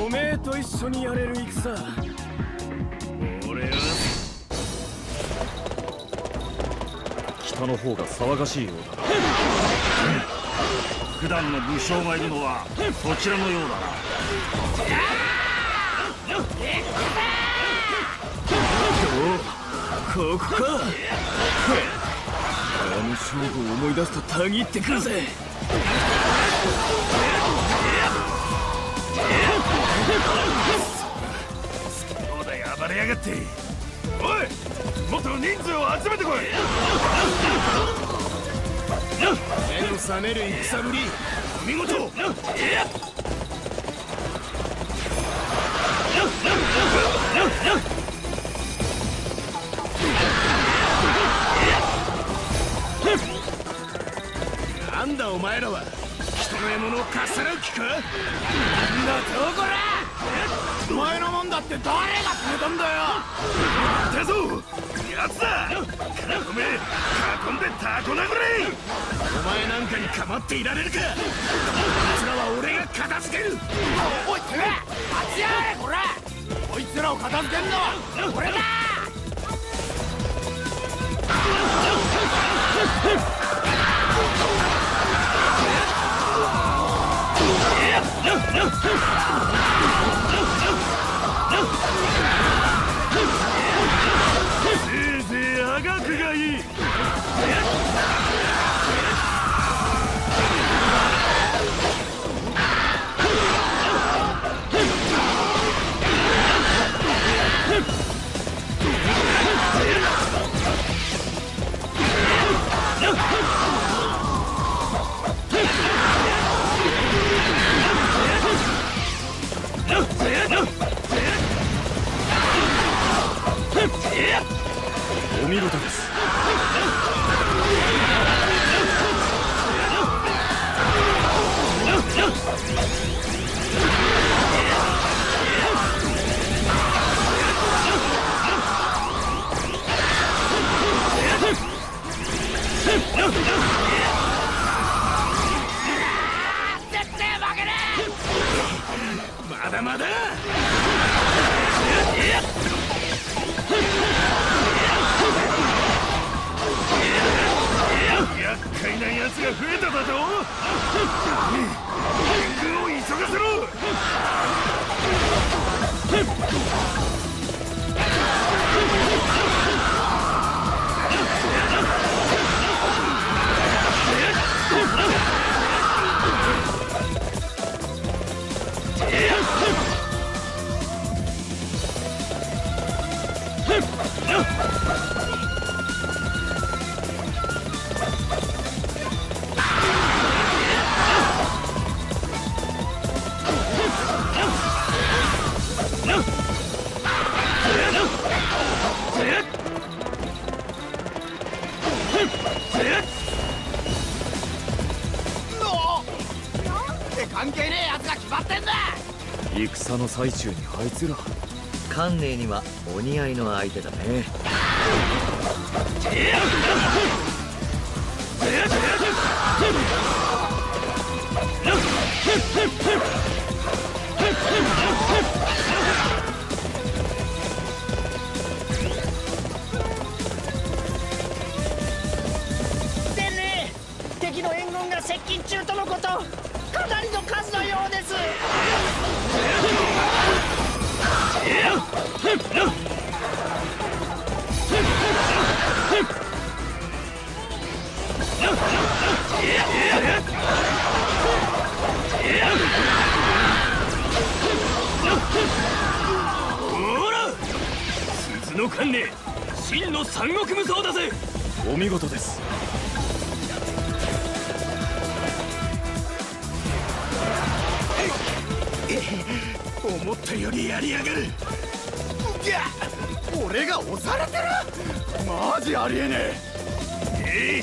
おめえと一緒にやれる戦。俺は。北の方が騒がしいようだ普段の武将がいるのはそちらのようだな。ここか。あの勝負を思い出すとたぎってくるぜ暴れやがって。おいもっと人数を集めてこい。目の覚める戦ぶり。お見事。なんだお前らは。人の獲物をかっさらう気か？なんだどこらお前のもんだって誰が決めたんだよ。来たぞ。やつだ。囲め囲んでタコ殴れ。お前なんかに構っていられるか。こいつらは俺が片付ける。おいてめえあっちやれこら。こいつらを片付けんのは俺だせ見事です。奴が増えた戦の最中にあいつら観念にはお似合いの相手だねでね敵の援軍が接近中とのことかなりの数のようです。の観念真の三国無双だぜ。お見事です。思ったよりやりやがる俺が押されてる！マジありえねえ。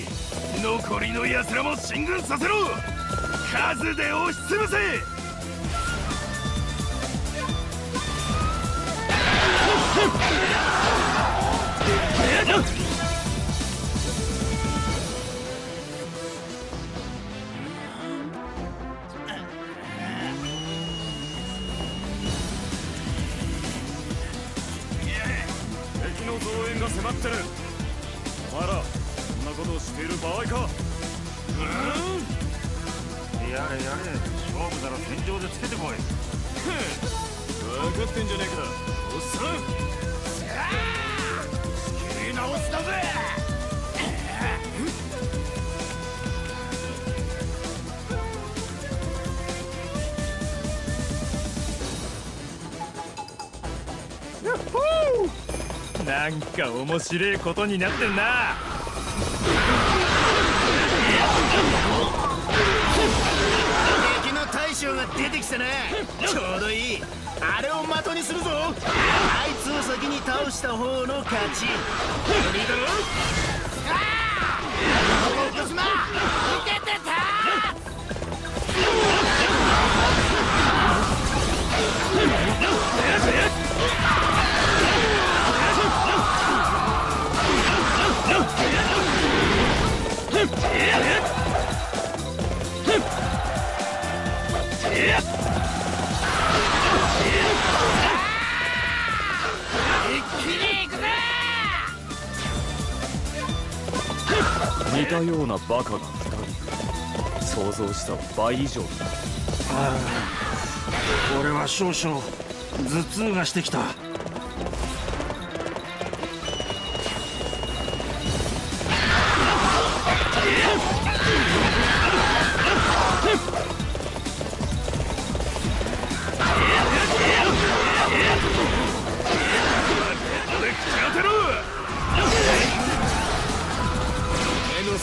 い残りの奴らも進軍させろ。数で押しつぶせ。の増援が迫ってる。お前らそんなことをしている場合か。うん。やれやれ。勝負なら戦場でつけてこい。分かってんじゃねえか。おっさん。切り直しだぜ。なんか面白いことになってんな。敵の大将が出てきたなちょうどいい。あれを的にするぞ。あいつを先に倒した方の勝ち。いいだろああ福島受けてたたようなバカが2人想像した倍以上だ俺は少々頭痛がしてきた。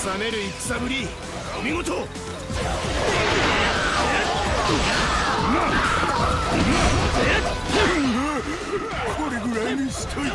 冷める戦ぶり。お見事。これぐらいにしといて。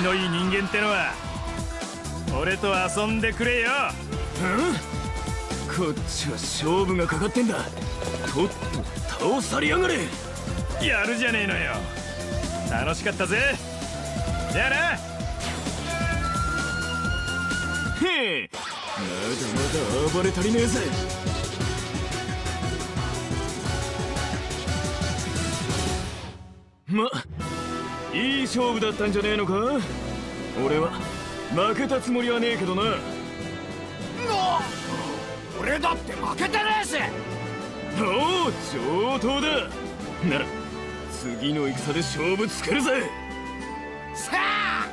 きのいい人間ってのは俺と遊んでくれよ。こっちは勝負がかかってんだ。とっと倒されやがれ。やるじゃねえのよ。楽しかったぜ。じゃあな。へえ。まだまだ暴れ足りねえぜ。まいい勝負だったんじゃねえのか？俺は負けたつもりはねえけどな。俺だって負けてねえし！おお上等だ。なら次の戦で勝負つけるぜ。さあ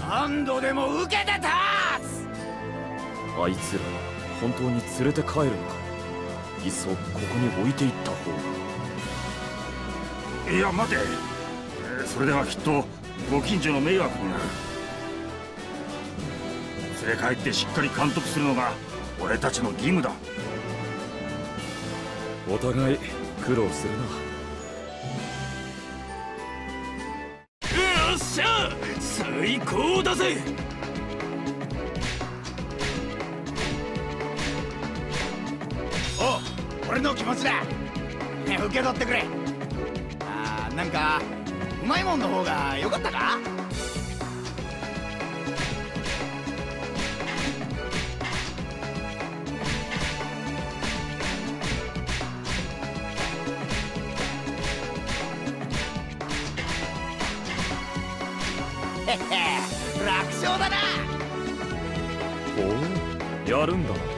何度でも受けてたあいつら本当に連れて帰るのか？いっそここに置いていった方が。いや待て、えーそれではきっとご近所の迷惑になる。連れ帰ってしっかり監督するのが俺たちの義務だ。お互い苦労するな。よっしゃ最高だぜ！お俺の気持ちだ。ね受け取ってくれ。あーなんかうまいもんの方が良かったか？へへ楽勝だな。おおやるんだ。な